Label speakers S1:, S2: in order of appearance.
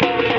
S1: glory.